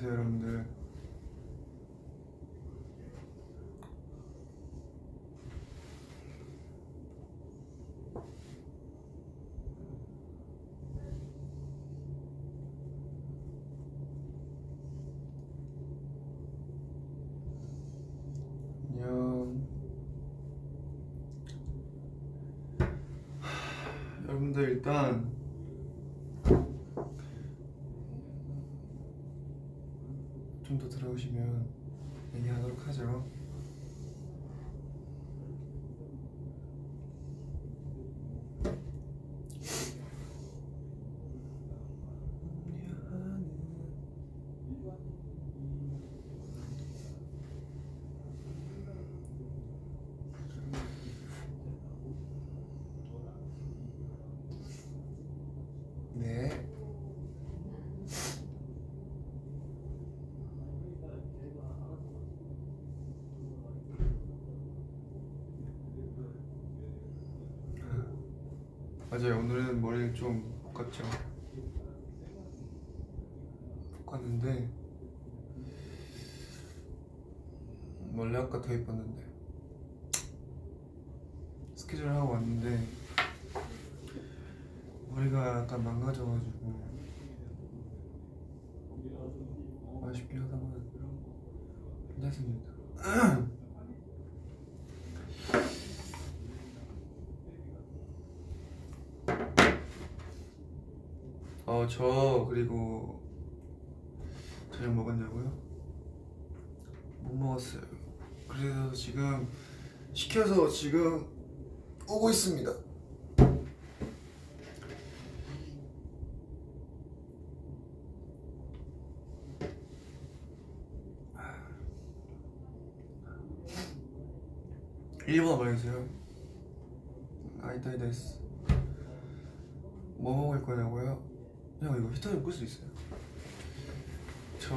안녕하세요 여러분들. 안녕. 하, 여러분들 일단 들어오시면 얘기하도록 하죠. 네. 맞아요. 오늘은 머리를 좀 볶았죠. 볶았는데 원래 아까 더 예뻤는데 스케줄을 하고 왔는데 머리가 약간 망가져가지고 아쉽긴 하다만 괜찮습니다. 어, 저 그리고 저녁 먹었냐고요? 못 먹었어요. 그래서 지금 시켜서 지금 오고 있습니다. 일본어 말해주세요. 아이다이 데스. 뭐 먹을 거냐고요? 형 이거 히터 좀끌수 있어요? 저...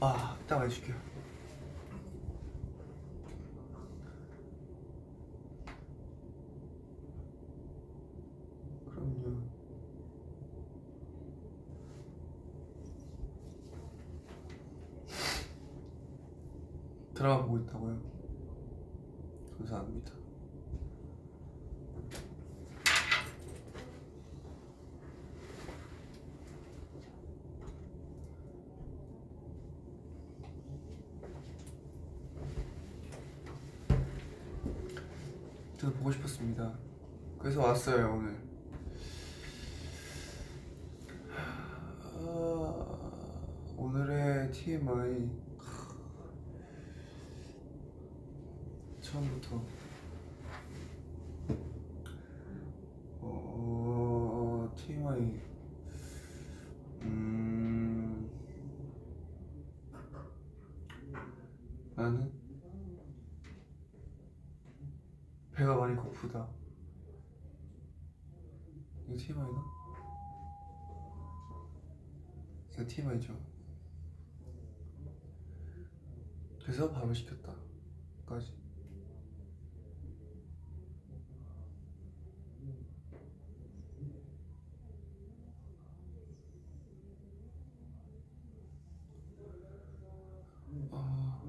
아, 이따가 해줄게요. 그럼요. 드라마 보고 있다고요? 감사합니다. 보고 싶었습니다. 그래서 왔어요 오늘. 아, 오늘의 TMI 처음부터 어 TMI 음 나는 배가 많 이 고프다. 이거 TMI나? 이거 TMI죠. 그래서 밥을 시켰다. 까지. 아...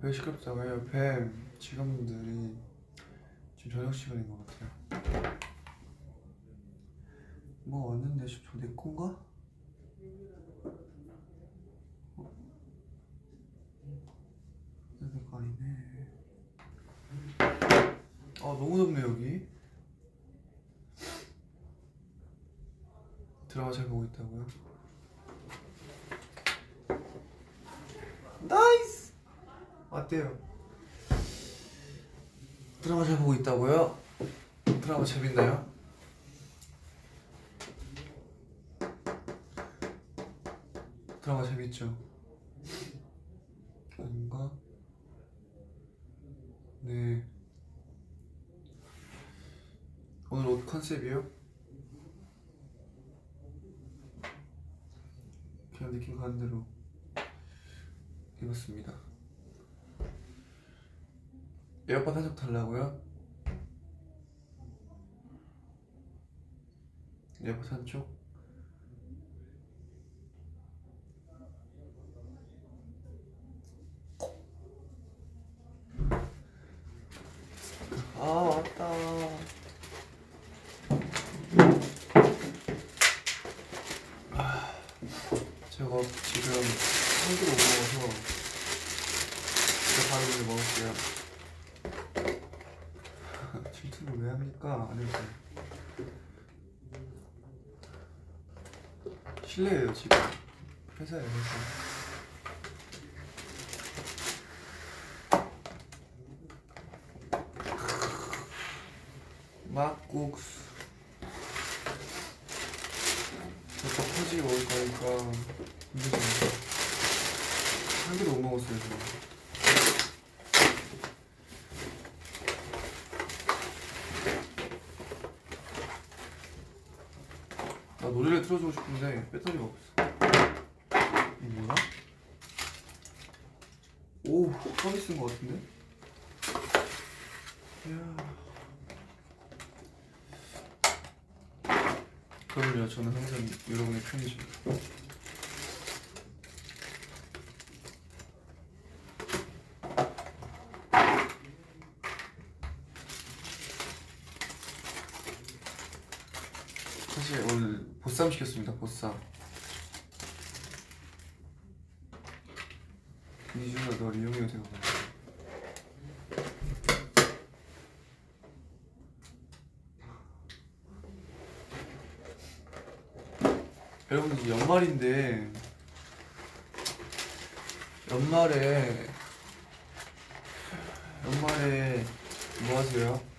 배 시끄럽다고 해요. 배 직원분들이 지금 저녁 시간인 것 같아요. 뭐 왔는데 저내 건가? 어? 내거 아니네. 아 너무 덥네 여기. 드라마 잘 보고 있다고요? nice! 어때요? 드라마 잘 보고 있다고요? 드라마 재밌나요? 드라마 재밌죠? 아닌가? 네옷 컨셉이요? 그냥 느낌 가는 대로 입었습니다. 에어팟 한쪽 달라고요? 에어팟 한쪽? 아 왔다. 제가 지금 한 끼도 못 먹어서 제가 바로 이제 먹을게요. 질투를 왜 합니까? 안 해도 돼요. 실례예요 지금 회사예요 회사. 막국수. 저거 퍼지 먹을 거니까 힘들잖아. 한 개도 못 먹었어요 저. 나 노래를 틀어주고 싶은데 배터리가 없어. 이 뭐야? 오 서비스인 것 같은데? 이야. 그럼요 저는 항상 여러분의 편이죠. 사실 오늘 보쌈 시켰습니다. 보쌈. 이준아 널 이용해도 되고. 여러분 이제 연말인데 연말에 연말에 뭐 하세요?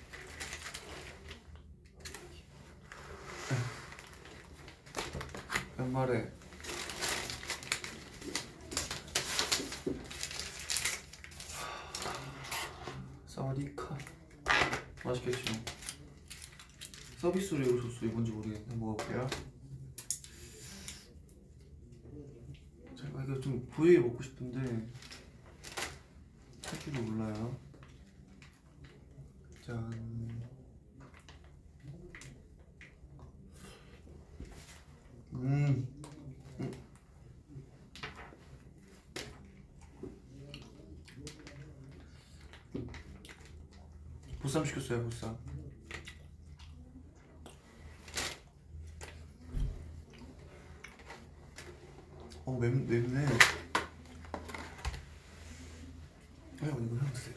연 말에 사와디카. 맛있겠지 뭐. 서비스로 이거 줬어. 이건지 모르겠네 먹어볼게요? 제가 이거 좀 보이게 먹고 싶은데 할 줄을 몰라요 짠 음. 음. 보쌈 시켰어요 보쌈 어 맵, 맵네. 아유 이거 형 드세요.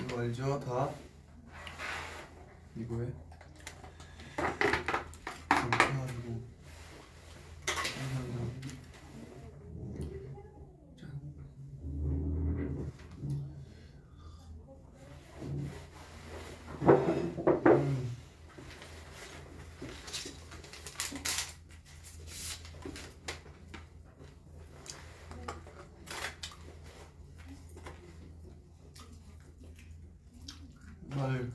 이거 알죠 다 이거에 이렇게 해가지고 감사합니다 짠 음. 말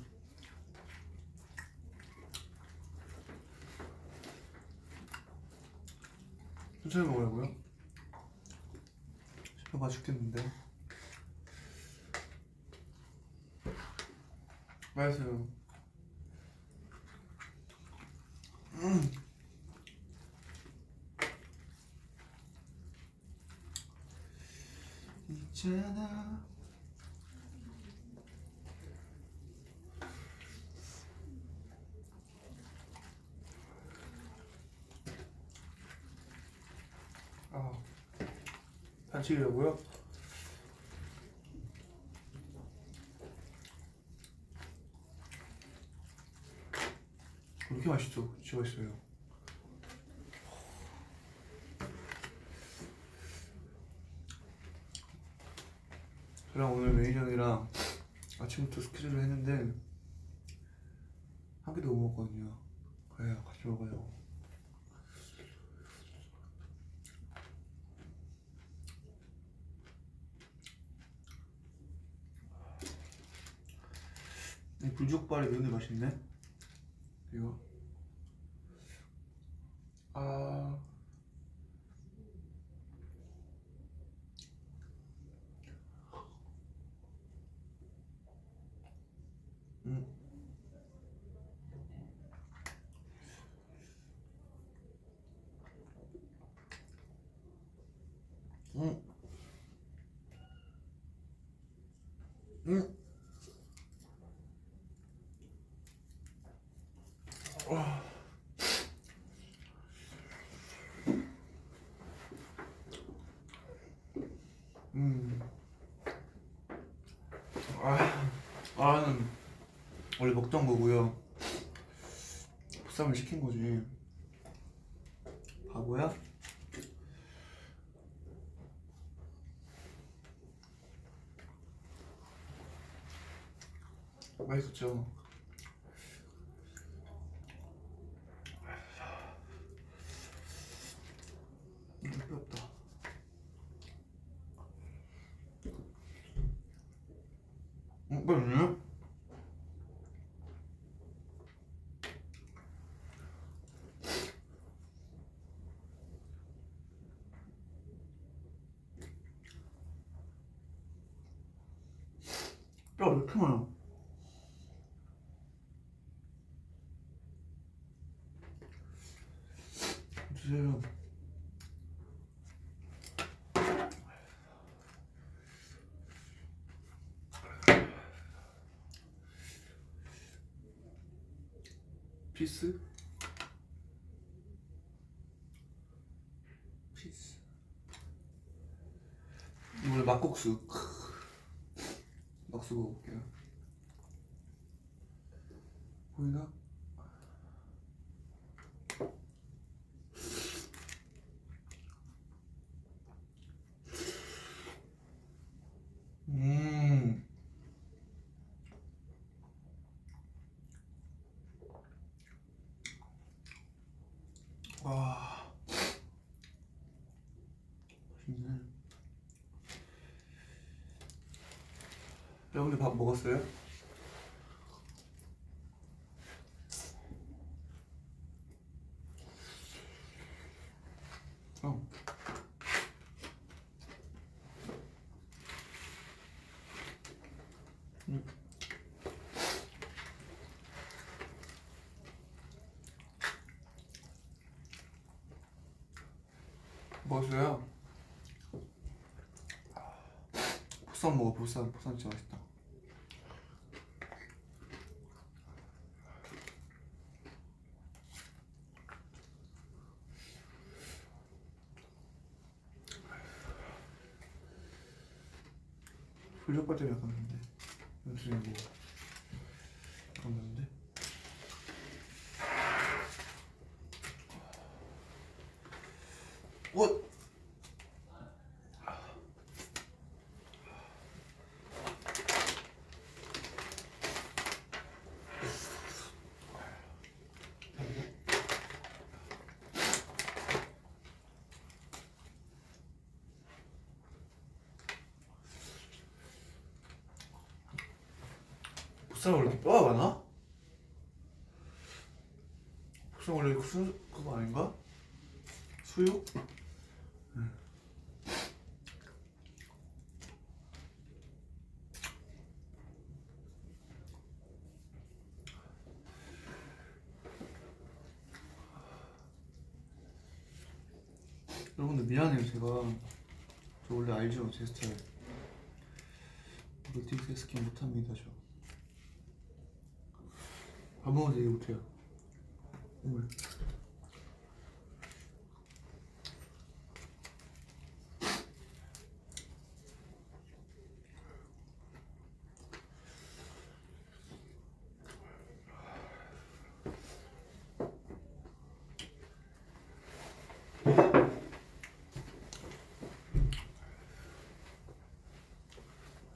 천천히 먹으라고요? 배가 죽겠는데 맛있어요 음. 있잖아 아 반칙이라고요? 이렇게 맛있어 진짜 맛있어요. 저랑 오늘 매니저이랑 아침부터 스케줄을 했는데 한 끼도 못 먹거든요. 그래요 같이 먹어요 이 불족발이 매운데 맛있네. 이거. 아. 음. 음. 음. 음. 아, 아는 먹던 거고요. 보쌈을 시킨 거지. 바보야? 맛있었죠. 뼈왜 이렇게 많아? 주세요. 피스? 피스. 이번에 막국수. 막수 먹어볼게요. 보이나? 음. 와. 맛있네. 먹었어요? 어. 음. 먹었어요? 보쌈 먹어 보쌈 보쌈 진짜 맛있다 불족발 때문에 약간 그런데 요즘에 뭐 약간 그런데 어? 보쌈 원래 이렇게 뼈가 많아? 보쌈 원래 수 그거 아닌가? 수육? 여러분들 미안해요 제가. 저 원래 알죠 제 스타일. 멀티태스킹 못합니다 저. 아무것도 얘기 못해요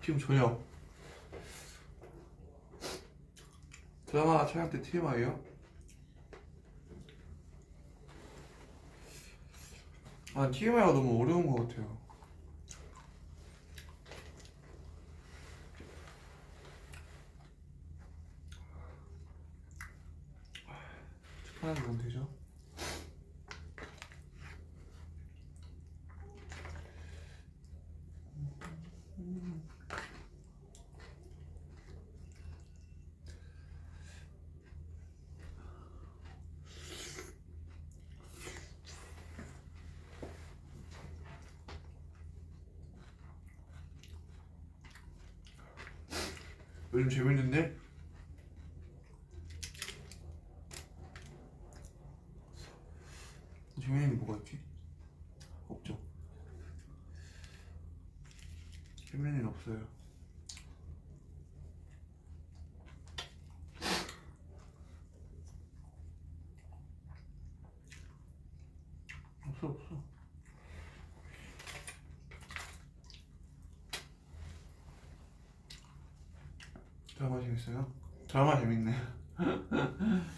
지금 저녁 드라마 촬영 때 TMI요? 아 TMI가 너무 어려운 것 같아요 편하게 보면 되죠. 요즘 재밌는데? 재밌는 게 뭐가 있지? 없죠. 재밌는 일 없어요. 없어 없어. 드라마 재밌어요? 드라마 재밌네.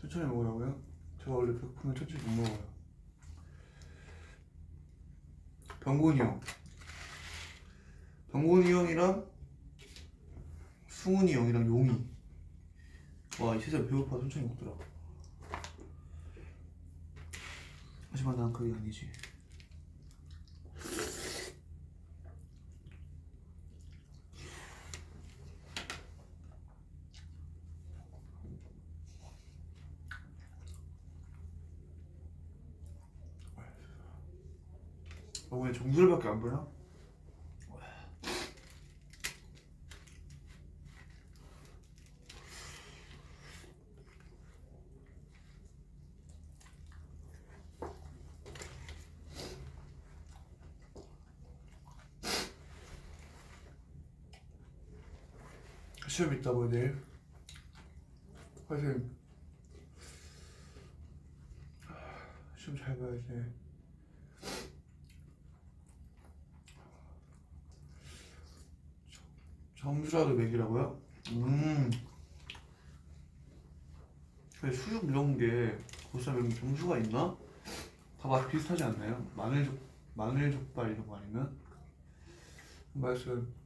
천천히 먹으라고요? 제가 원래 배고프면 천천히 못 먹어요. 병곤이 형. 병곤이 형이랑 승훈이 형이랑 용이. 와, 이 세상 배고파 천천히 먹더라. 하지만 난 그게 아니지. 어, 왜 정수리밖에 안 보여? 시험 있다고 내일 화이팅 시험 잘 봐야지 점수라도 매기라고요? 음 수육 이런 게 고쌈 이런 게 점수가 있나? 다맛 비슷하지 않나요? 마늘 족 마늘 족발 이런 거 아니면? 맛은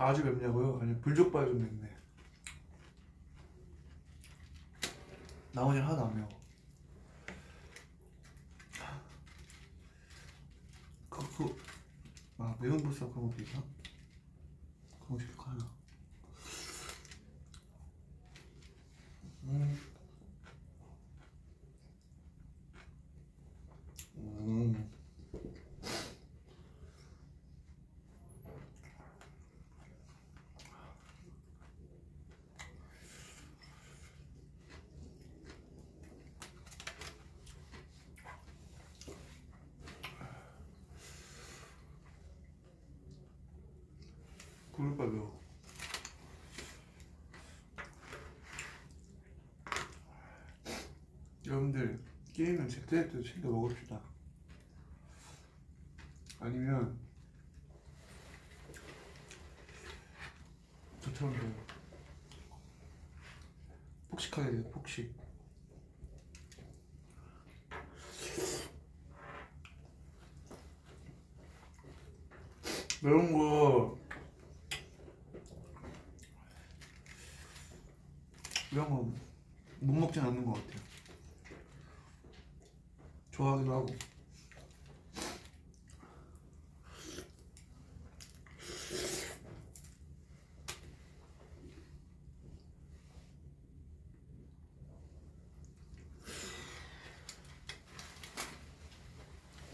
아주 맵냐고요? 아니 불족발 좀 맵네 나머지는 하나도 안 매워 그, 그, 아 매운 보쌈 그런 것도 있나? 그런 거 시킬까요? 음. 음. 불을 매워 여러분들 제때제때 챙겨 먹읍시다. 아니면 저처럼 돼요 폭식하게 돼요 폭식. 매운 거 이런 거 못 먹진 않는 것 같아요. 좋아하기도 하고.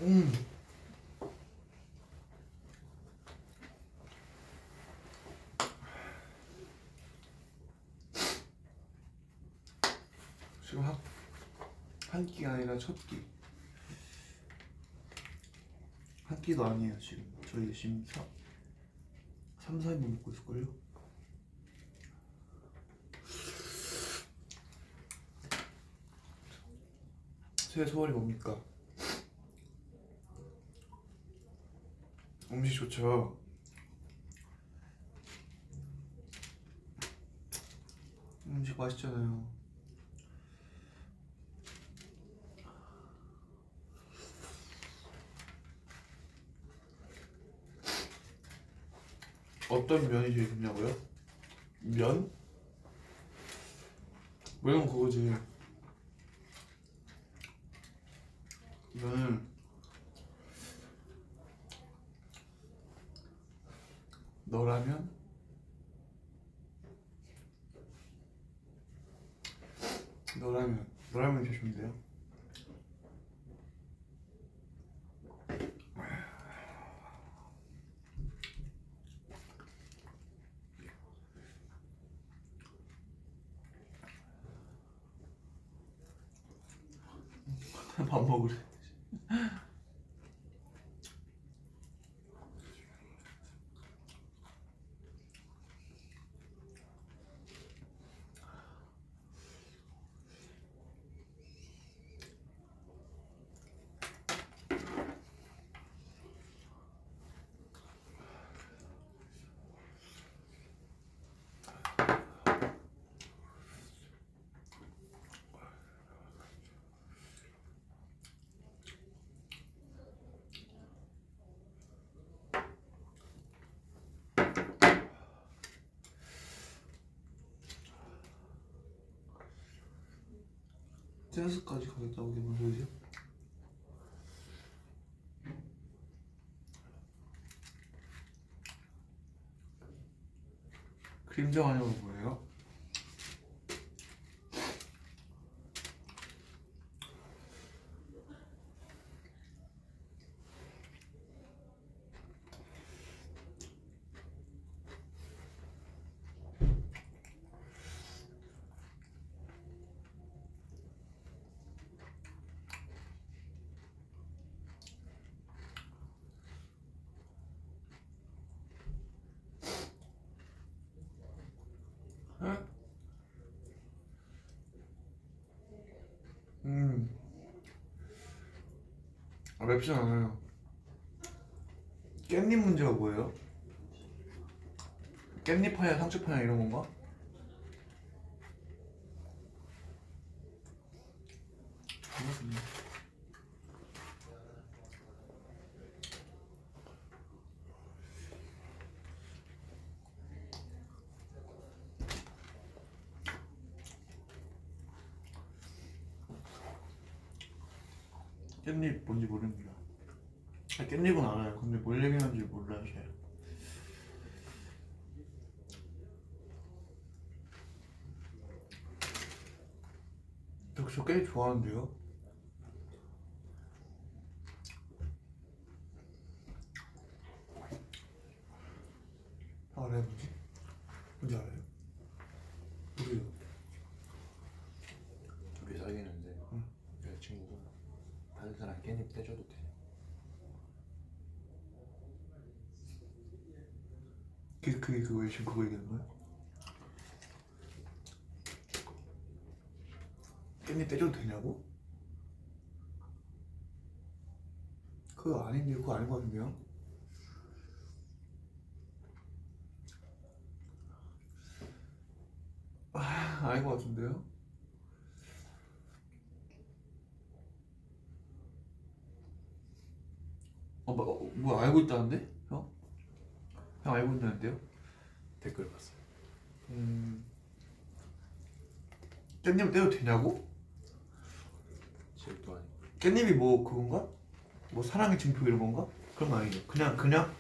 음. 지금 한, 한 끼가 아니라 첫 끼. 한 끼도 아니에요, 지금. 저희 지금 4, 3, 4인분 먹고 있을걸요? 새해 소원이 뭡니까? 음식 좋죠. 음식 맛있잖아요. 어떤 면이 제일 좋냐고요? 면? 왜냐면 그거지. 면을 너라면? 너라면 너라면 좋은데요? 밥 먹으래 댄스까지 무슨 소리지? 그림자 아니고 뭐예요? 아, 맵진 않아요. 깻잎 문제가 뭐예요? 깻잎 파야 상추 파야 이런 건가? 모르겠네. 깻잎 뭔지 모릅니다. 아, 깻잎은 알아요. 근데 뭘 얘기하는지 몰라요, 잘. 저 깻잎 좋아하는데요? 알아요, 뭔지? 뭔지 알아요? 모르요. 둘이 사귀는데 응. 여자친구가 다른 사람 깻잎 떼줘도 돼 그게, 그게 그거예요? 지금 그거 얘기하는 거 떼줘도 되냐고? 그거 아닌데 그거 아닌 것 같은데요? 아, 아닌 것 같은데요? 어, 뭐, 어, 뭐 알고 있다는데? 형? 형 알고 있다는데요? 댓글 봤어요 음... 깻잎 떼도 되냐고? 질도 아니고 깻잎이 뭐 그건가? 뭐 사랑의 증표 이런 건가? 그런 거 아니죠. 그냥 그냥?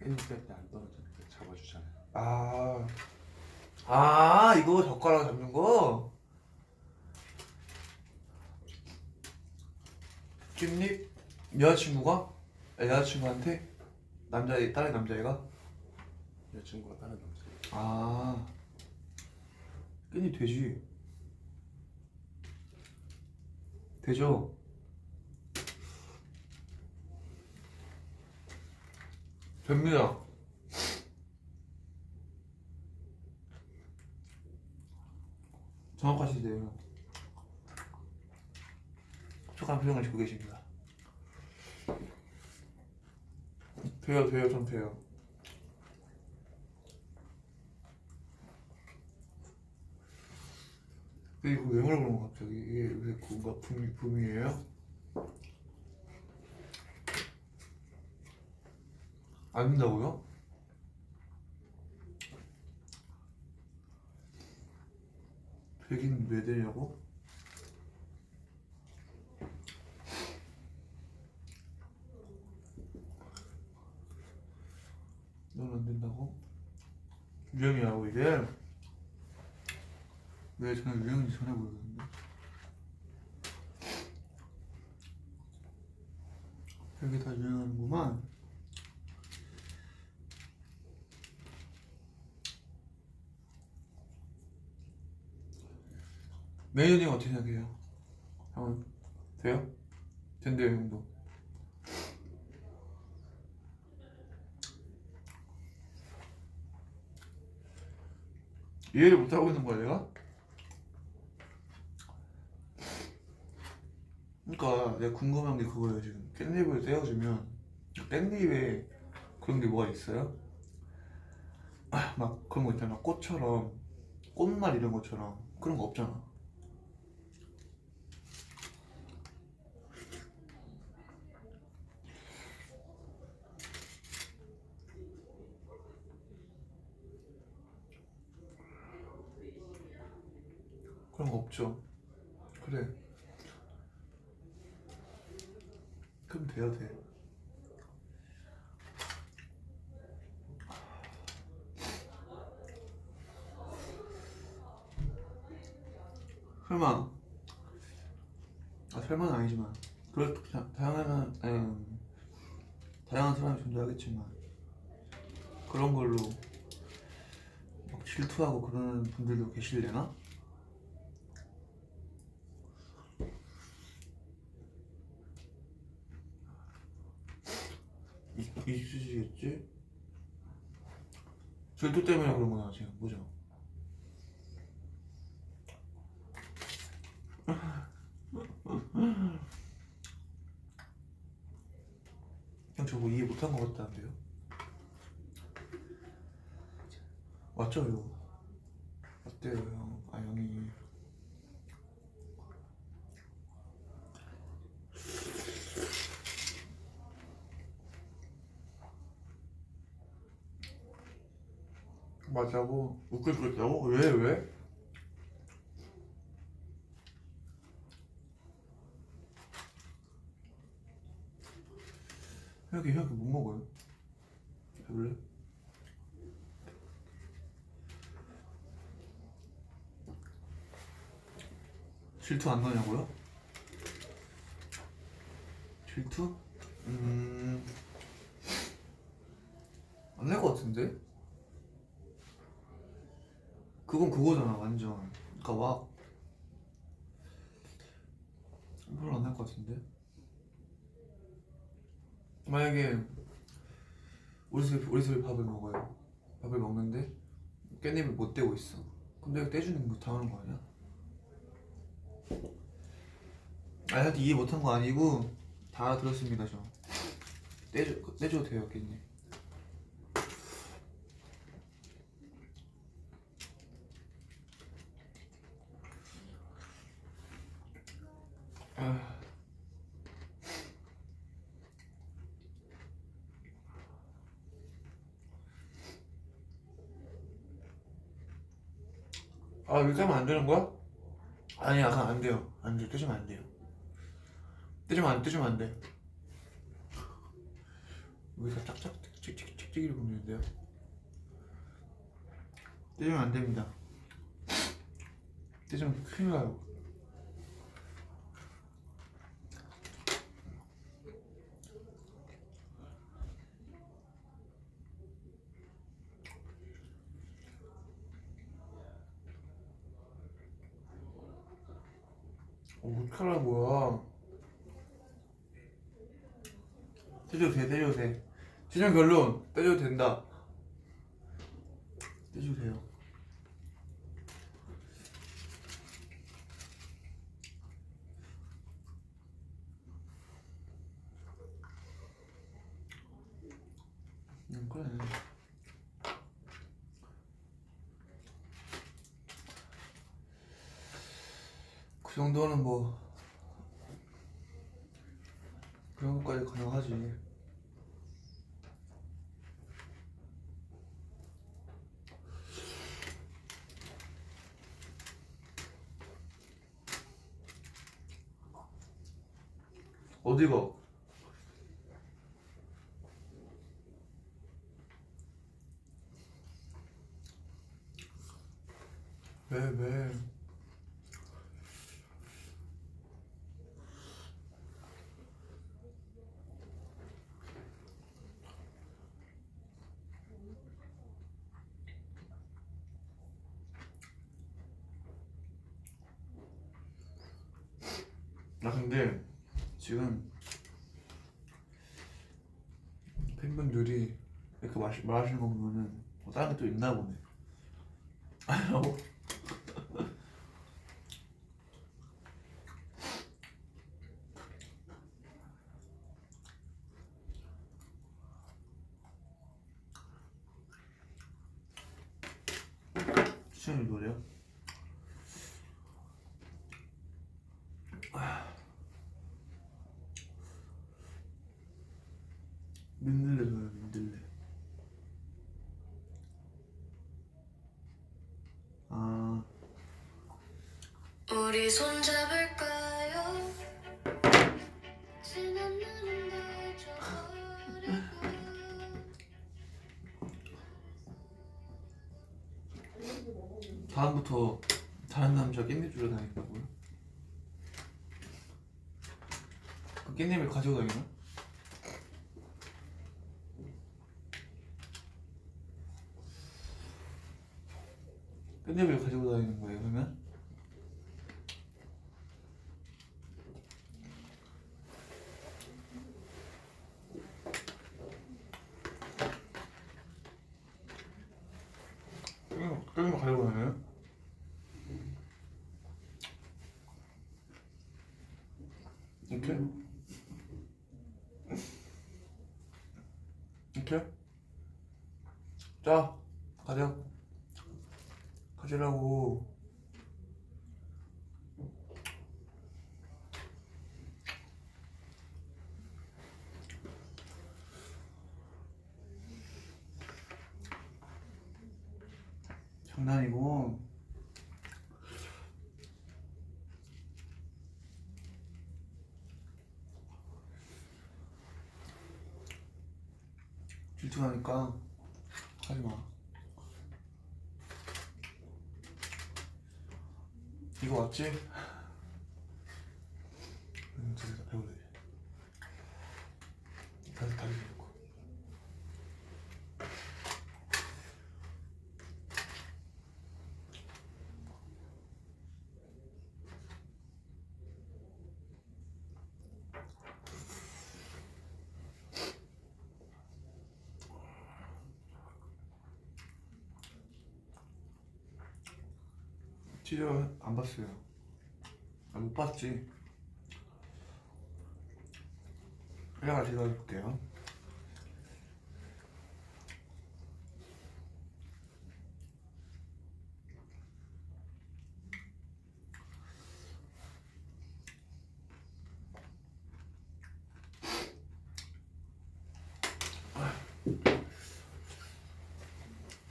깻잎 뗄때안 떨어지니까 잡아주잖아요. 아. 아, 이거 젓가락 잡는 거? 깻잎? 여자친구가? 아, 여자친구한테? 남자애 다른 남자애가? 여자친구가 다른 남자 아 깻잎 되지. 되죠. 됩니다. 정확하시대요. 촉촉한 표정을 짓고 계십니다. 돼요 돼요 전 돼요 근데 이거 왜 물어보는 거 갑자기 이게 왜 뭔가 붐이 붐이에요? 안 된다고요? 백인 왜 되냐고? 넌 안 된다고? 유형이라고 이게? 왜 저는 유형인지 전혀 모르겠는데 여기 다 유형하는구만 매니저님 어떻게 생각해요? 한번 돼요? 된대요 형도 이해를 못하고 있는 거야 내가? 그러니까 내가 궁금한 게 그거예요 지금. 깻잎을 떼어주면 깻잎에 그런 게 뭐가 있어요? 아, 막 그런 거 있잖아. 꽃처럼 꽃말 이런 것처럼 그런 거 없잖아. 그런 거 없죠. 그래 그럼 돼야 돼. 설마. 아 설마는 아니지만. 다- 다양한 음, 다양한 사람이 존재하겠지만. 그런 걸로 막 질투하고 그러는 분들도 계실래나? 이- 있으시겠지? 질투 때문에 그런 거나 지금 뭐죠? 형 저거 이해 못한 것 같다는데요? 맞죠 형? 어때요 형? 아 형이 맞다고? 웃길 수 있다고? 왜 왜? 형이 형이 못 먹어요? 해볼래? 질투 안 나냐고요? 질투? 음... 안 날 것 같은데? 그건 그거잖아 완전. 그니까 막 별로 안날 것 같은데? 만약에 우리 집에 우리 집에 밥을 먹어요. 밥을 먹는데 깻잎을 못 떼고 있어. 그럼 내가 떼주는 거 당하는 거 아니야? 아니 하여튼 이해 못한 거 아니고 다 알아들었습니다 저. 떼줘, 떼줘도 돼요 깻잎 아 이렇게 하면 안 되는 거야? 아니 약간 안 돼요. 안 돼. 떼주면 안 돼요. 떼주면 안 떼주면 안돼. 여기서 짝짝 찍찍찍찍이를 굽는데요. 떼주면 안 됩니다. 떼주면 큰일 나요 어, 어떡하라고요 떼줘도 돼 떼줘도 돼. 최종 결론 떼줘도 된다. 떼줘도 돼요 음 그래 그 정도는 뭐 그런 것까지 가능하지 어디가? 왜 왜? 나 근데 지금 팬분들이 이렇게 마시, 말하시는 거 보면은 뭐 다른 게 또 있나 보네 아니라고? 수현이 노래요? 민들레 좋아요 민들레 아 우리 손 잡을까요? 지난 날은 다 잊어버리고 다음부터 다른 남자 깻잎 주러 다닌다고요? 그 깻잎을 가지고 다니나? 깻잎을 가지고 다니는 거예요 그러면? 깻잎 깻잎 가지고 다녀요? 이렇게? 이렇게? 자, 가자. 가지라고. 장난이고. 질투나니까 하지 마. 맞지? 음, 저기다 배울래. 다시 다시 놓고. 티저 안 봤어요. 봤지. 제가 해볼게요.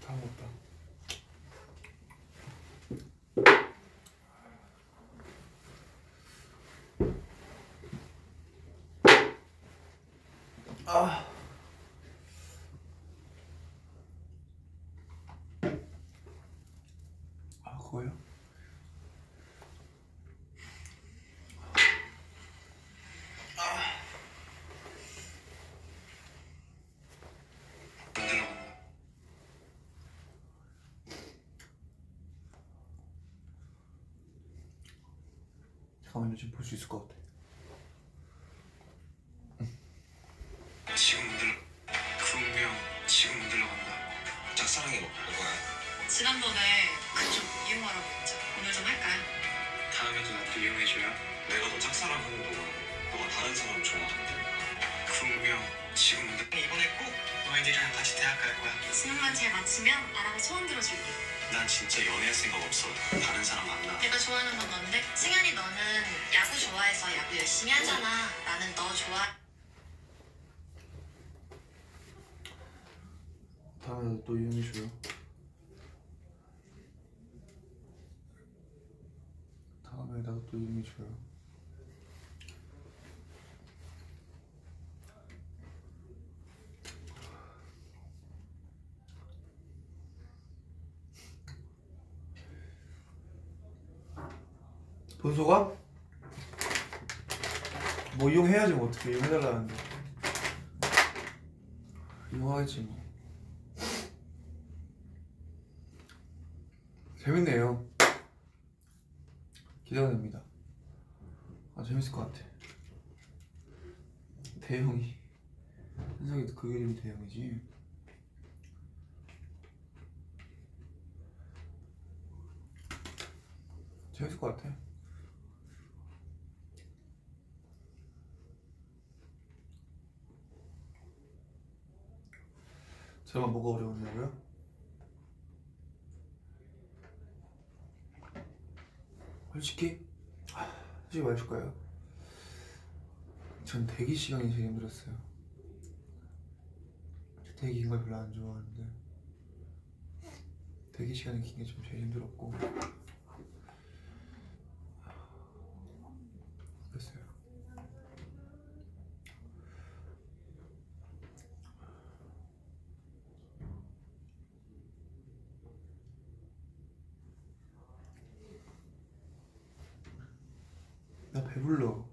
다 먹었다. 아. 아, 그거요? 잠깐만요, 지금 볼 수 있을 것 같아. 소원 들어줄게. 난 진짜 연애할 생각 없어. 다른 사람 만나. 내가 좋아하는 건 넌데? 승현이 너는 야구 좋아해서 야구 열심히 하잖아. 나는 너 좋아. 다음에 또 이용해줘요. 다음에 나도 또 이용해줘요. 본소감? 뭐 이용해야지 뭐 어떻게 이용해달라는데. 이용하겠지 뭐. 재밌네요. 기대가 됩니다. 아 재밌을 것 같아. 대형이. 현석이도 그 그림이 대형이지. 재밌을 것 같아 저만 뭐가 어려웠냐고요? 솔직히 아, 솔직히 말해줄까요? 전 대기 시간이 제일 힘들었어요 대기 긴걸 별로 안 좋아하는데 대기 시간이 긴 게 좀 제일 힘들었고 그랬어요 나 배불러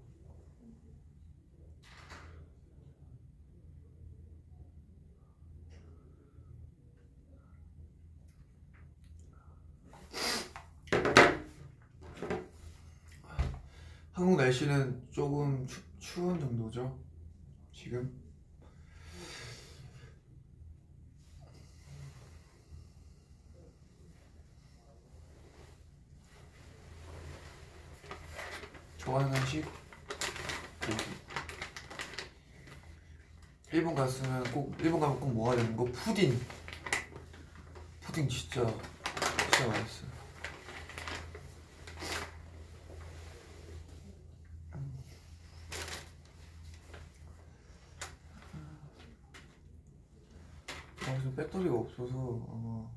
한국 날씨는 조금 추, 추운 정도죠 지금. 좋아하는 한식? 고기 일본 갔으면 꼭 일본 가면 꼭 먹어야 되는 거 푸딩. 푸딩 진짜 진짜 맛있어요 아, 지금 배터리가 없어서 아마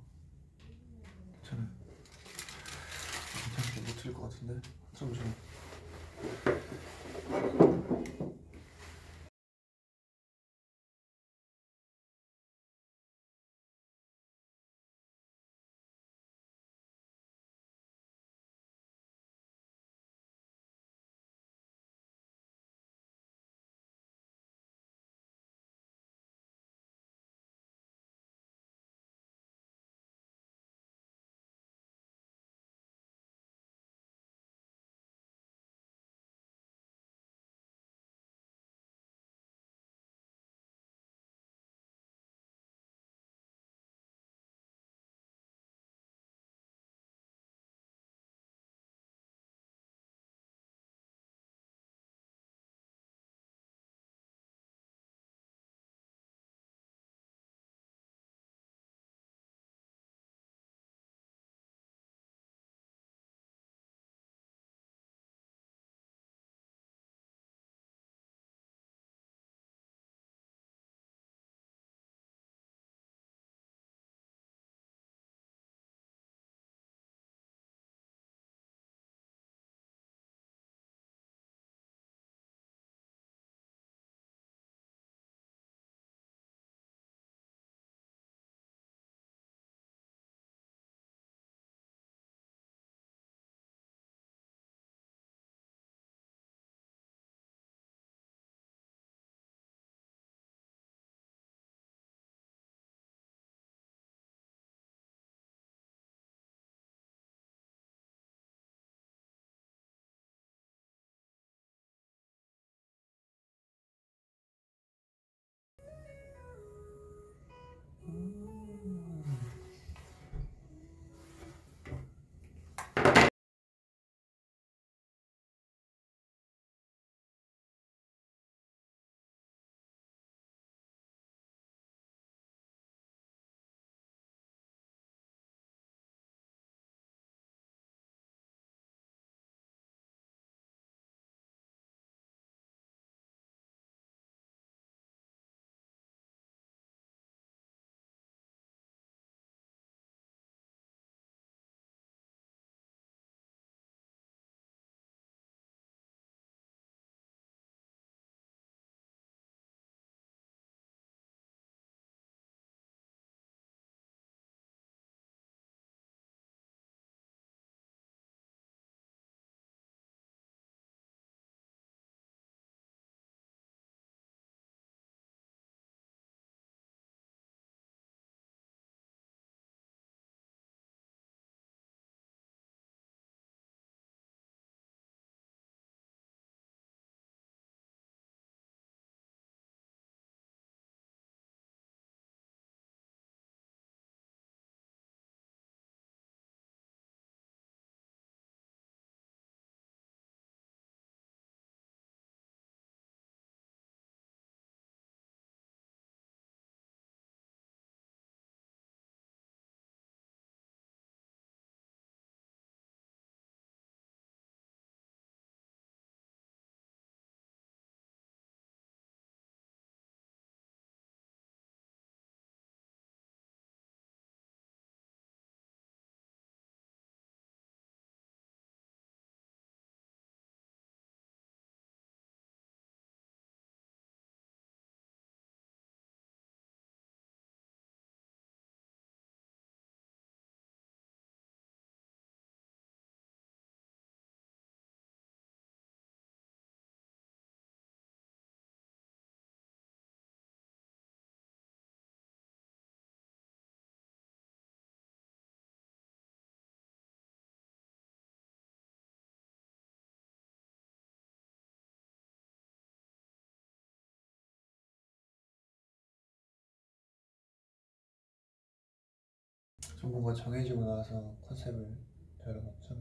뭔가 정해지고 나서 컨셉을 잡았죠.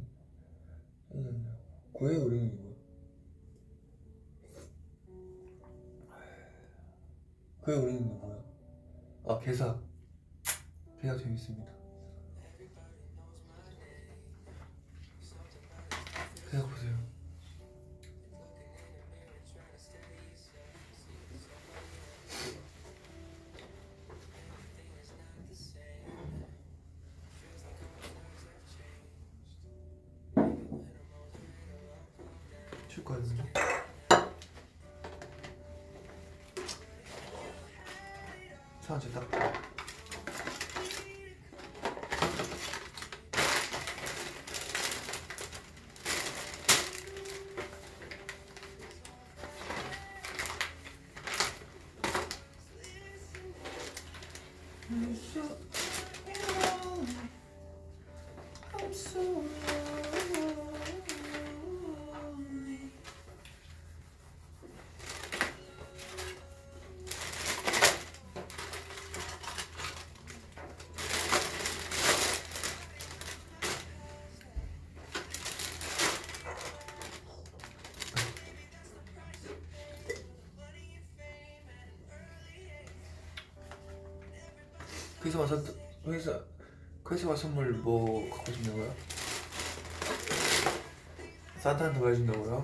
음, 구의 우리는 누구야? 구의 우리는 누구야? 아 개사. 개사 재밌습니다. 개사 보세요. 크리스마스 선- 회사 크리스마스 선물 뭐 갖고 싶냐고요? 산타한테 뭐 해준다고요?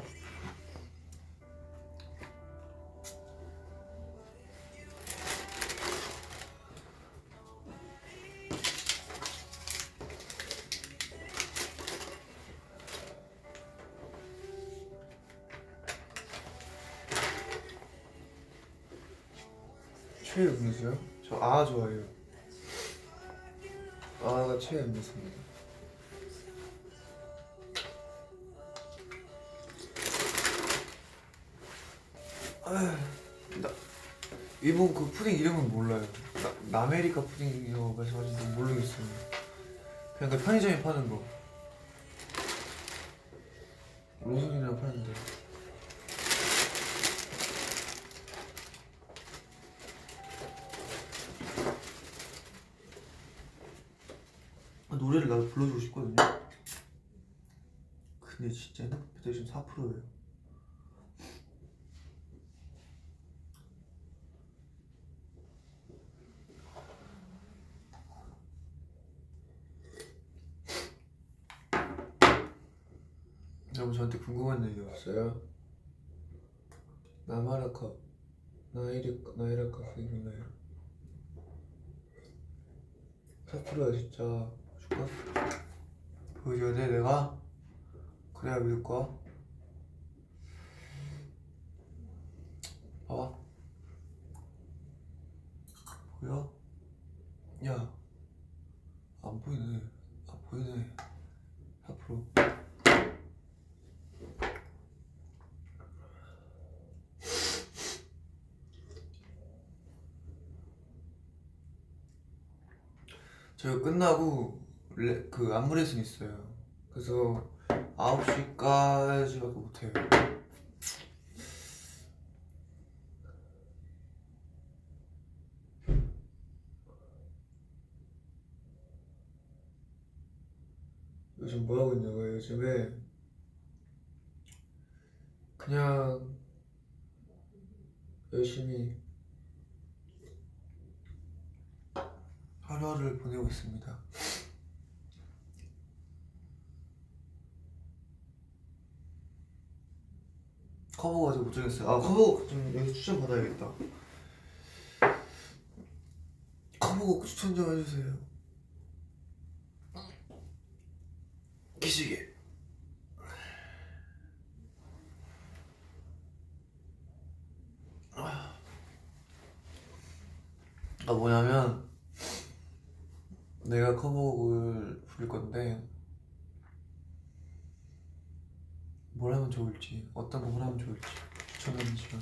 푸딩 이름은 몰라요. 나, なめらか 푸딩이라고 말씀하신지 모르겠어요. 그냥 그 편의점에 파는 거. 로슨이랑 파는데. 아, 노래를 나도 불러주고 싶거든요. 근데 진짜 핸드폰 지금 4%예요. 여러분 저한테 궁금한 얘기 없어요? 나마라카 나이르 나이라카 생겼나요? 4%야 진짜 줄까? 보여줘야 돼 내가? 그래야 믿을 거야 봐봐 보여? 야 안 보이네 아 보이네 4% 저희 끝나고 레, 그 안무 레슨 있어요. 그래서 9시까지밖에 못해요. 요즘 뭐 하고 있냐고요? 요즘에 그냥 열심히 하루하루를 보내고 있습니다. 커버가 아직 못 정했어요. 아 커버 좀 여기 추천 받아야겠다. 커버곡 추천 좀 해주세요. 기시계. 아 뭐냐면 내가 커버곡을 부를 건데 뭘 하면 좋을지 어떤 곡을 하면 좋을지 주시면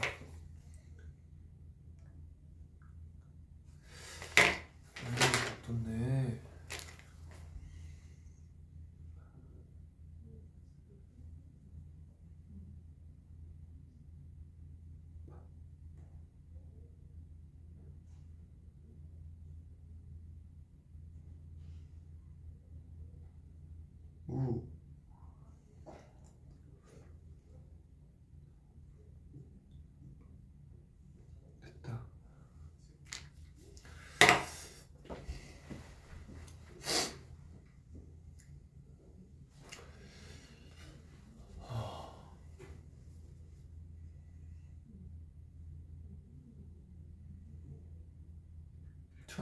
음, 좋네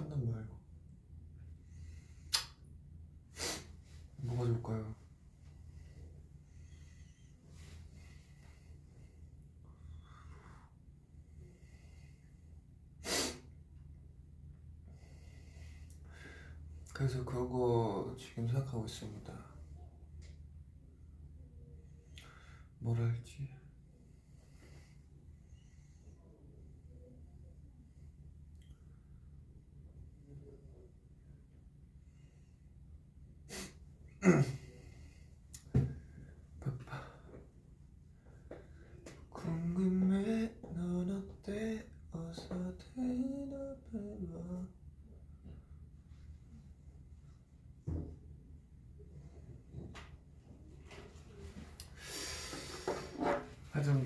찾는 말고 뭐가 좋을까요? 그래서 그거 지금 생각하고 있습니다. 뭘 할지.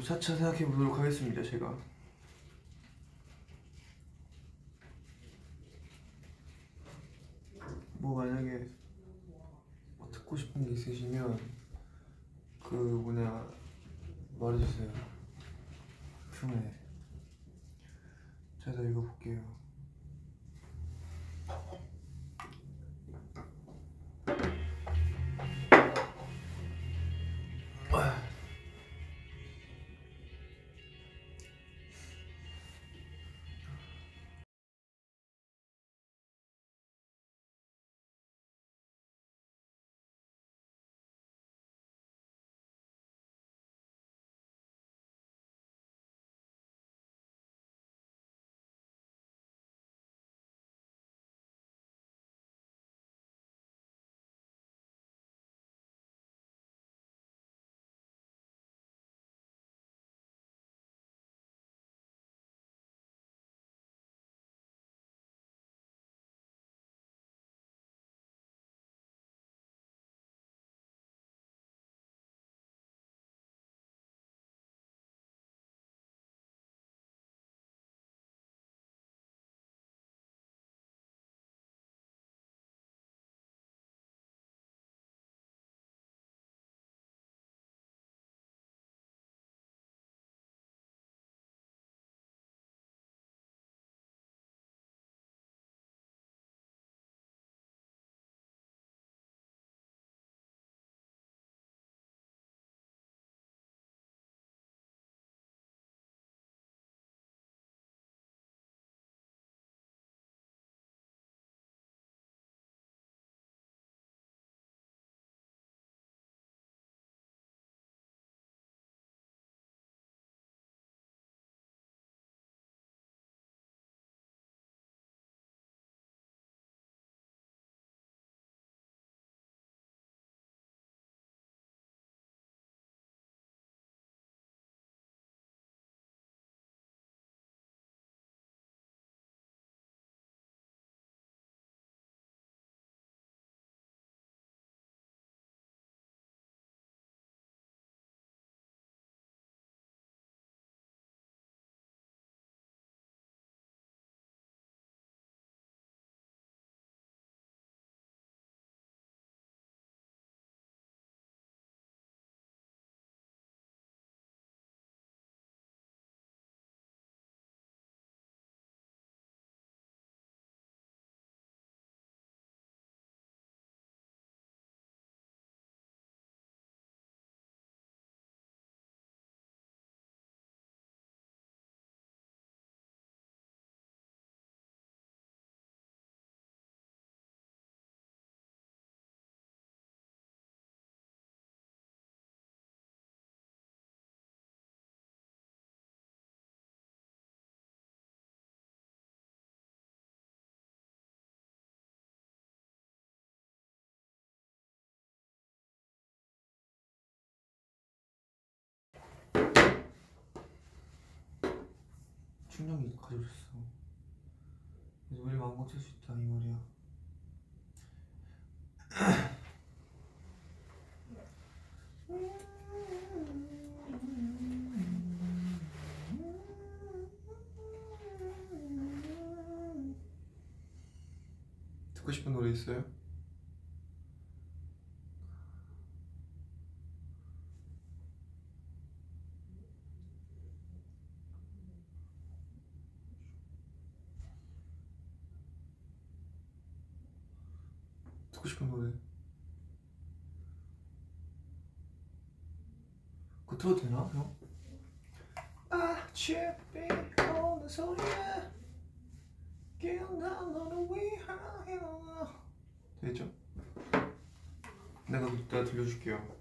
4차 생각해 보도록 하겠습니다 제가. 충전기 가져오셨어 그래서 우리 마음껏 쓸수 있다 이 말이야 듣고 싶은 노래 있어요? 노래 그거 틀어도 되나 형? 아침에 오는 소리에 깨어나 너를 위하여 되죠? 내가 내가 들려줄게요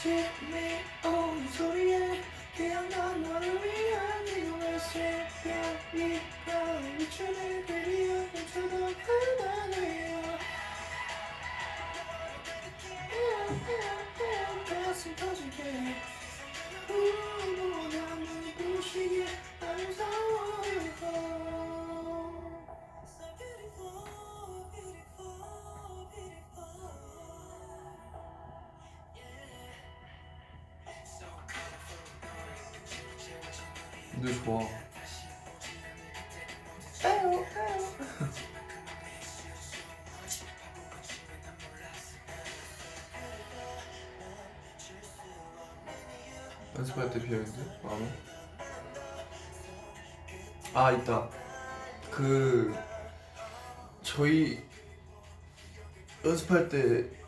아침에 오는 소리에 깨어난 너를 위한 연습할 때 비어있는데 마음에? 아 있다. 그 저희 연습할 때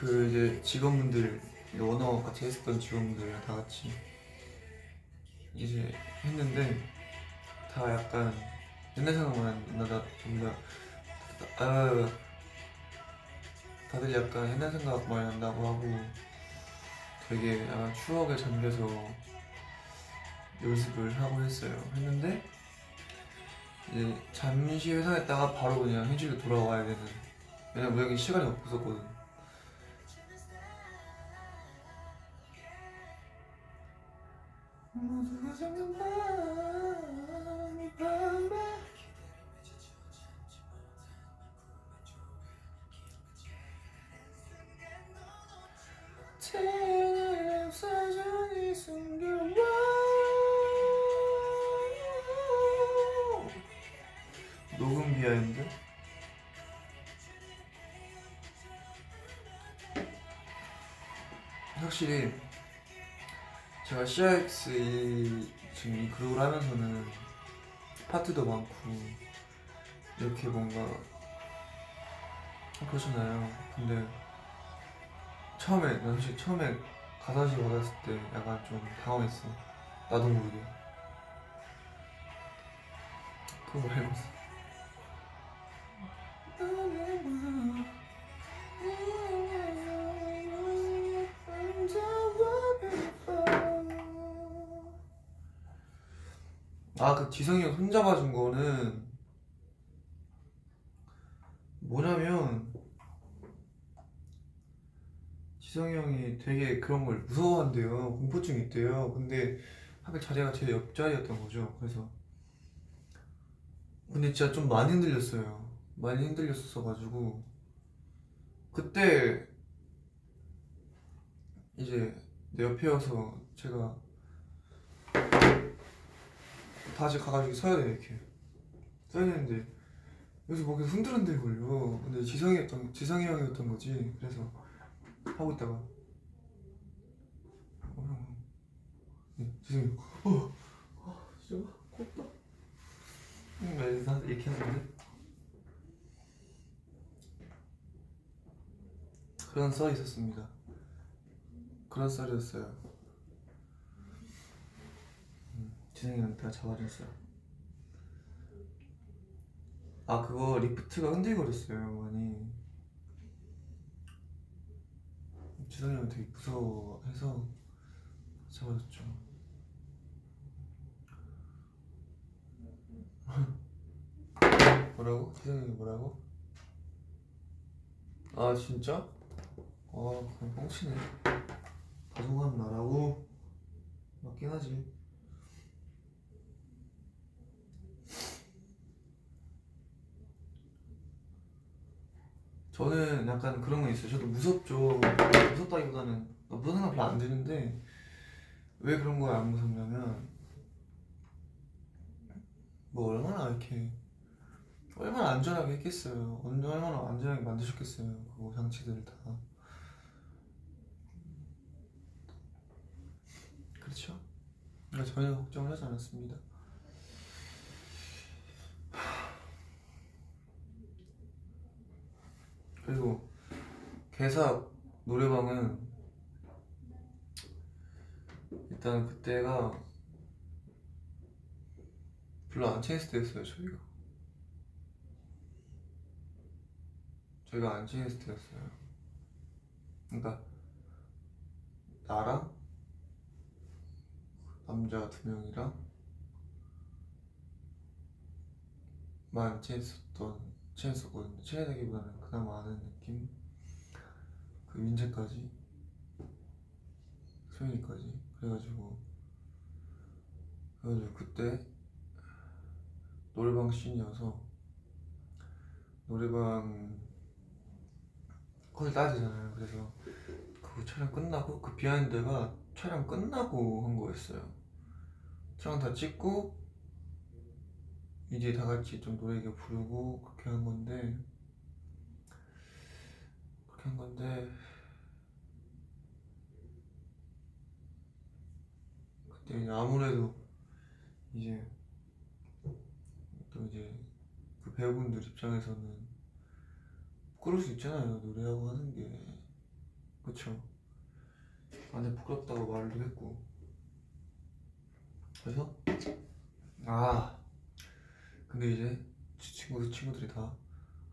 그 이제 직원분들 원어 같이 했었던 직원분들이랑 다 같이 이제 했는데 다 약간 옛날 생각만 나다 뭔가 아 다들 약간 옛날 생각 많이 난다고 하고 되게 약간 추억에 잠겨서 연습을 하고 했어요. 했는데 이제 잠시 회사했다가 바로 그냥 현실로 돌아와야 되는 왜냐면 무역이 시간이 없었거든. 모두가 잠깐 밤이 밤에 숨겨와 녹음 비하인드 확실히 제가 CRX 이 지금 이 그룹을 하면서는 파트도 많고 이렇게 뭔가 그렇잖아요. 근데 처음에 난 사실 처음에 가사실 받았을 때 약간 좀 당황했어. 나도 모르게. 그거 말고 아, 그 지성이 형 손잡아준 거는 뭐냐면 지성이 형이 되게 그런 걸 무서워한대요. 공포증 있대요. 근데 하필 자리가 제 옆자리였던 거죠. 그래서 근데 진짜 좀 많이 흔들렸어요. 많이 흔들렸었어가지고 그때 이제 내 옆에여서 제가 다시 가가지고 서야 돼 이렇게 서야 되는데 여기서 뭐 계속 흔들흔들 걸려 근데 지성이었던 지성이 형이었던 거지 그래서 하고 있다가. 어, 네, 지성이 어, 아 진짜 곱다. 응 그래서 이렇게 하는데. 그런 썰이 있었습니다. 그런 썰이었어요. 음, 다 잡아줬어요. 아 그거 리프트가 흔들거렸어요 많이 지성이 형 되게 무서워해서 잡아줬죠 뭐라고? 지성이 형이 뭐라고? 아 진짜? 아 그냥 뻥치네 가져가면 나라고 맞긴 하지 저는 약간 그런 거 있어요. 저도 무섭죠. 무섭다기보다는 무서운 생각 별로 안 드는데 왜 그런 거에 안 무섭냐면 뭐 얼마나 이렇게 얼마나 안전하게 했겠어요. 얼마나 안전하게 만드셨겠어요 그거 장치들을 다. 그렇죠? 그러니까 전혀 걱정을 하지 않았습니다 그리고 개사 노래방은 일단 그때가 별로 안 친했을 때였어요 저희가. 저희가 안 친했을 때였어요. 그러니까 나랑 남자 두 명이랑 만 친했었던 친했었거든요. 친하다기보다는 그나마 아는 느낌? 그 민재까지? 소연이까지? 그래가지고 그래가지고 그때 노래방 씬이어서 노래방 거의 따지잖아요. 그래서 그 촬영 끝나고 그 비하인드가 촬영 끝나고 한 거였어요. 촬영 다 찍고 이제 다 같이 좀 노래 부르고 그렇게 한 건데 그렇게 한 건데 그때 이제 아무래도 이제 또 이제 그 배우분들 입장에서는 부끄러울 수 있잖아요 노래하고 하는 게. 그쵸? 안에 부끄럽다고 말도 했고. 그래서? 아 근데 이제 지- 친구 친구들이 다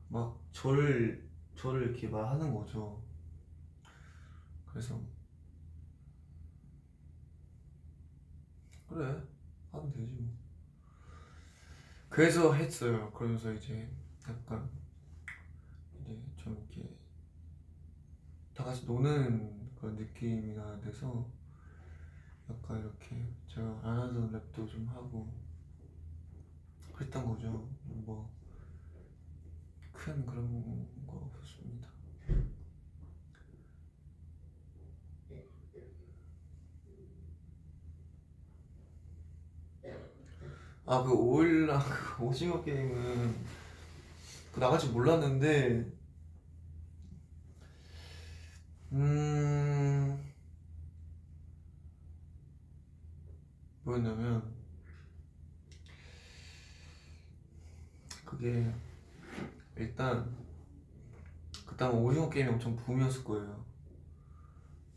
막 저를 저를 이렇게 말하는 거죠. 그래서 그래 하면 되지 뭐. 그래서 했어요. 그러면서 이제 약간 이제 좀 이렇게 다 같이 노는 그런 느낌이 나야 돼서 약간 이렇게 제가 안 하던 랩도 좀 하고 그랬던 거죠. 뭐 큰 그런 거 없었습니다. 아그 오일랑 그 오징어 게임은 그 나갈지 몰랐는데 음 뭐였냐면 그게 일단 아마 오징어 게임이 엄청 붐이었을 거예요.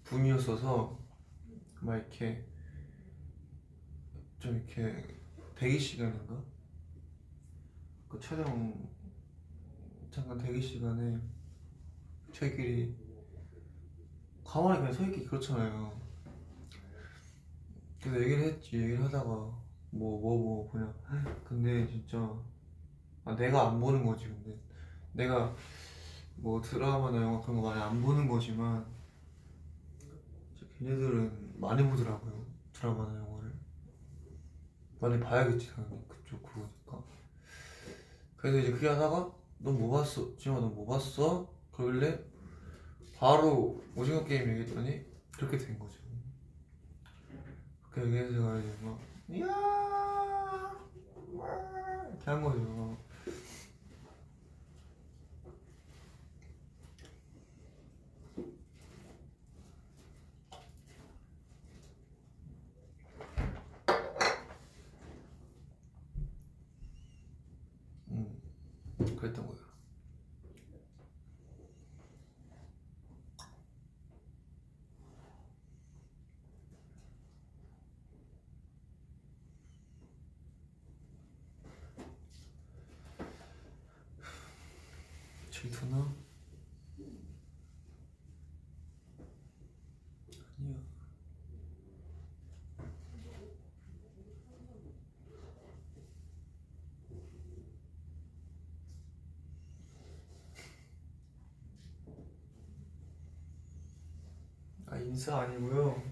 붐이었어서 막 이렇게 좀 이렇게 대기 시간인가? 그 촬영 잠깐 대기 시간에 저희끼리 가만히 그냥 서 있기 그렇잖아요. 그래서 얘기를 했지. 얘기를 하다가 뭐 뭐뭐 그냥. 근데 진짜 아, 내가 안 보는 거지 근데. 내가 뭐 드라마나 영화 그런 거 많이 안 보는 거지만 걔네들은 많이 보더라고요 드라마나 영화를. 많이 봐야겠지 당연히. 그쪽 그거니까. 그래서 이제 그게 하다가 너뭐 봤어? 지영아 너뭐 봤어? 그러길래 바로 오징어 게임 얘기했더니 그렇게 된 거죠 그렇게 얘기해서 이제 막 이야! 와! 이렇게 한 거죠 음 그랬던 거예요 질투나? 아니야 아 인사 아니고요.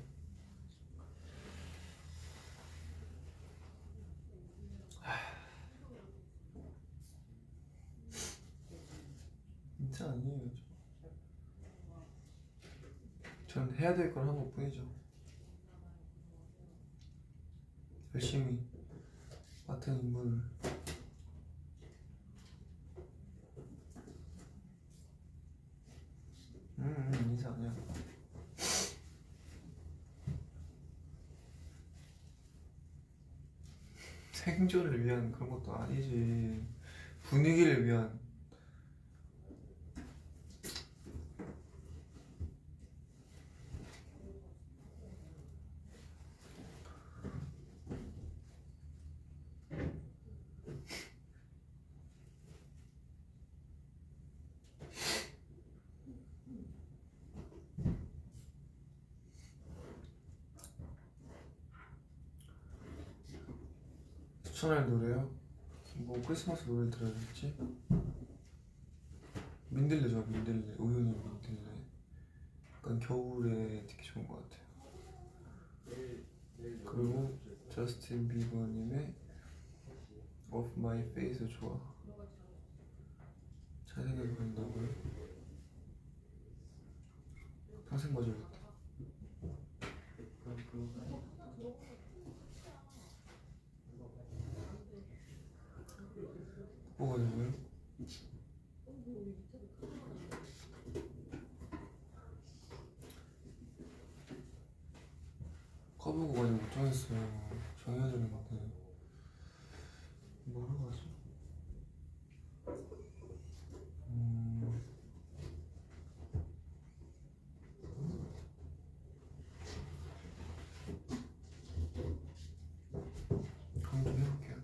인사 아니에요 저. 전 해야 될 걸 한 것 뿐이죠. 열심히 맡은 임무를 음, 음 인사 아니야 생존을 위한 그런 것도 아니지. 분위기를 위한 추천할 노래요? 뭐 크리스마스 노래 들어야겠지? 민들레죠 민들레 우연히 민들레 약간 겨울에 듣기 좋은 것 같아요 그리고 저스틴 비버님의 Off My Face 좋아 잘 생각해본다고요? 평생 봐줘야 되고요? 커브가 아직 못 정했어요. 정해야 되는 건데. 뭐 하러 가지? 음... 한번 좀 해볼게요.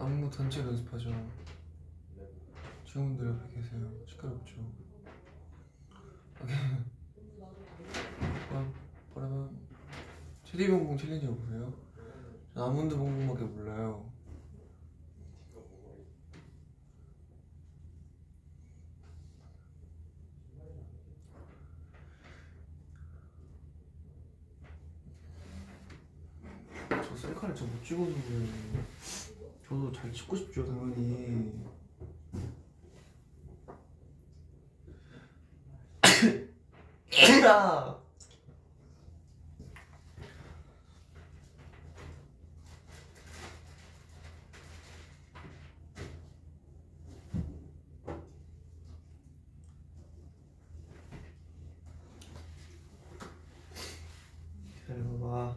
안무 단체 연습하죠. 친구분들 옆에 계세요. 시끄럽죠. 아, 뭐라면 체리 봉봉 챌린지 보세요. 전 아몬드 봉봉밖에 몰라요. 저 셀카를 잘못 찍어서. 저도 잘 찍고 싶죠 당연히 에라 기다려봐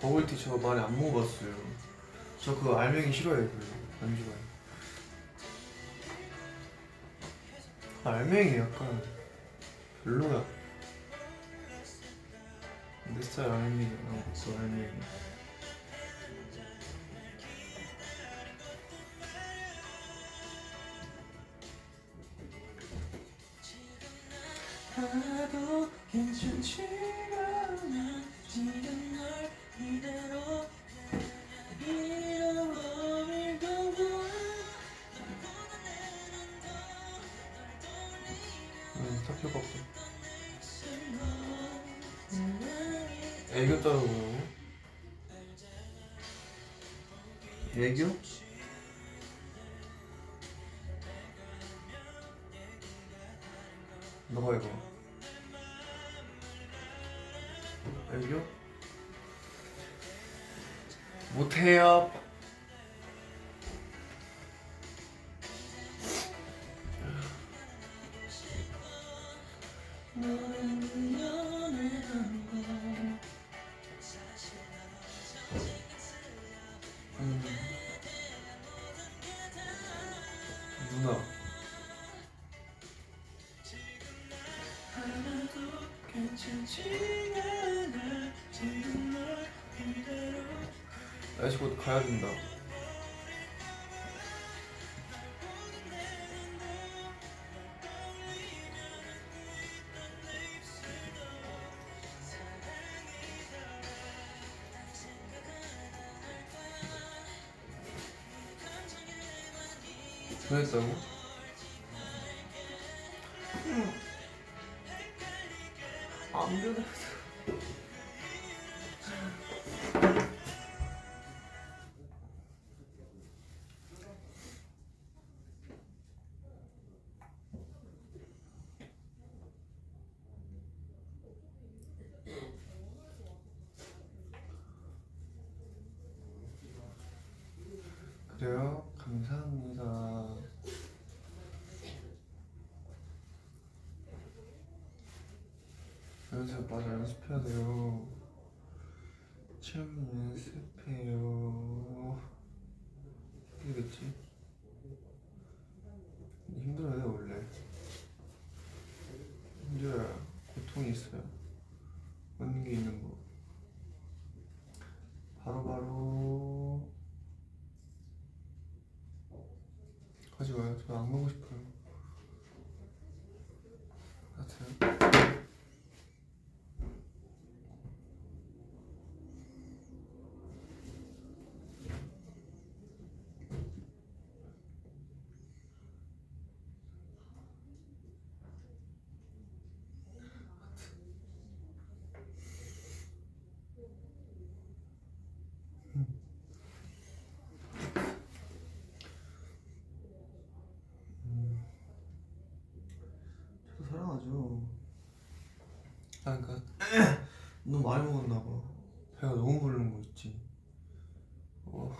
버블티 저 많이 안 먹어봤어요. 저 그거 알맹이 싫어해요. 별로. 안 좋아해요. 알맹이 약간 별로야. 내 스타일 알맹이 없어 알맹이. 하나도 괜찮지가 않아 지금 널 이대로 잃어버릴까 봐 응, 탁해갖고. 애교 따라오고. 애교? 너가 해봐. 애교? 못해요. 가야 된다. 보냈다고? 연습 맞아 연습해야 돼요. 참 연습해요. 힘들겠지? 힘들어요 원래. 힘들어요. 고통이 있어요. 얻는 게 있는 거. 바로바로 하지 마요. 저 안 가고 싶어요. 하여튼 저도 사랑하죠. 아, 그러니까 너무 많이 먹었나 봐. 배가 너무 부르는 거 있지. 어.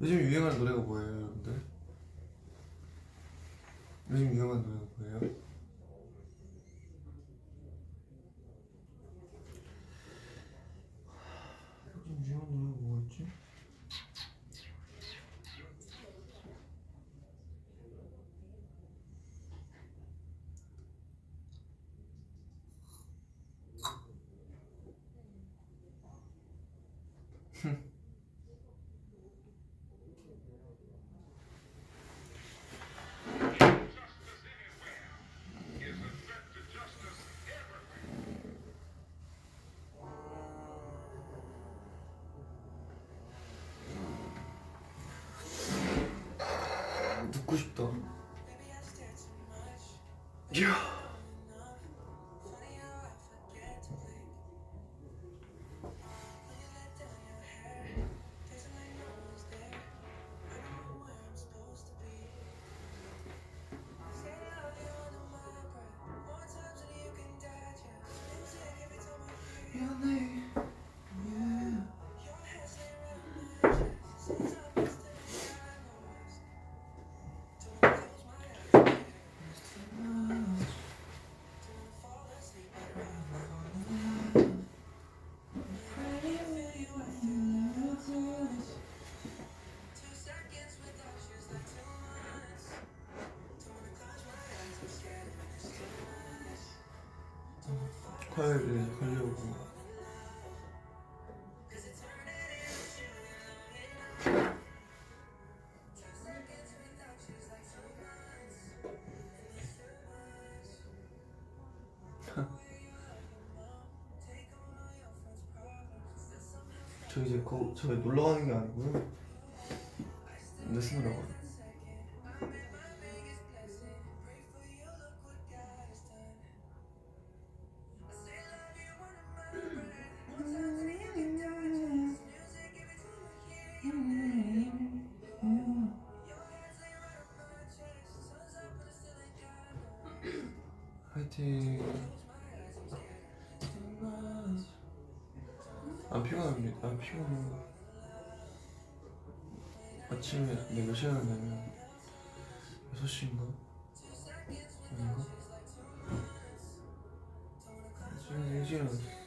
요즘 유행하는 노래가 뭐예요, 여러분들? 요즘 유행하는 노래가 뭐예요? 요즘 유행하는 노래가 뭐가 있지? 듣고 싶다. 이야. 화요일에 가려고. 저 이제 거, 저 놀러 가는 게 아니고요. 레슨을 하거든요 아침에 내가 몇 시에 일어나냐면 6시인가? 아닌가? 아침에 일찍 일어났어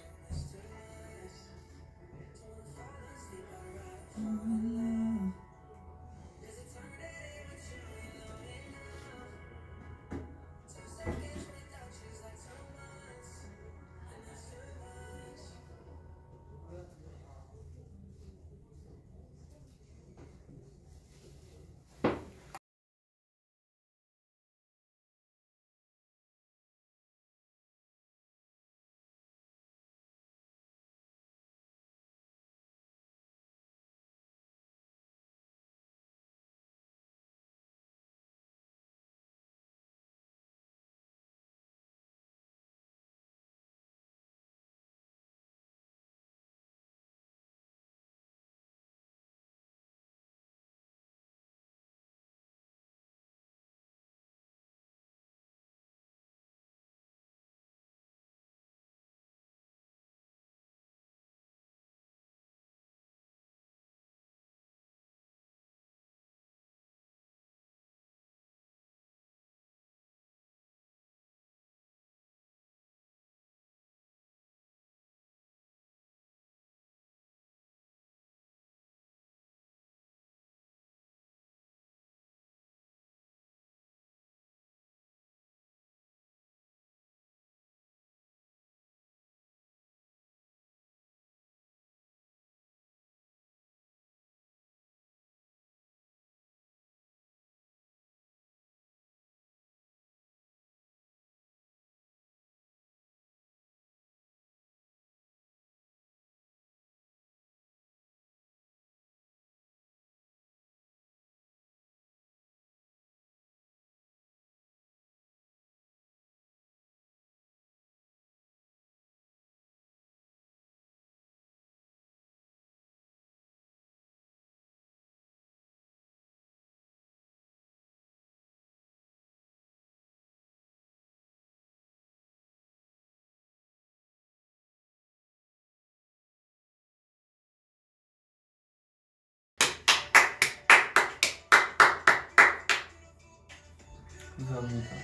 감사합니다.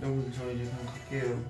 여러분 저 이제 그냥 갈게요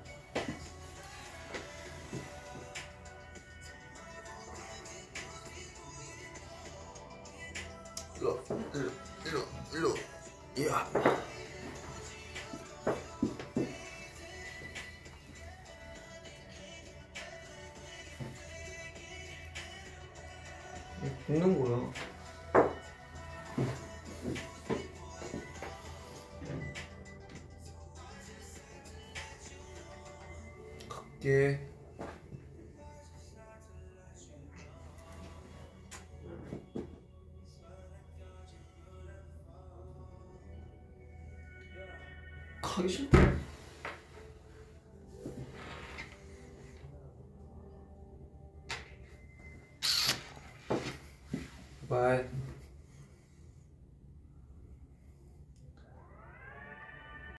갈게 가기 싫다. 바이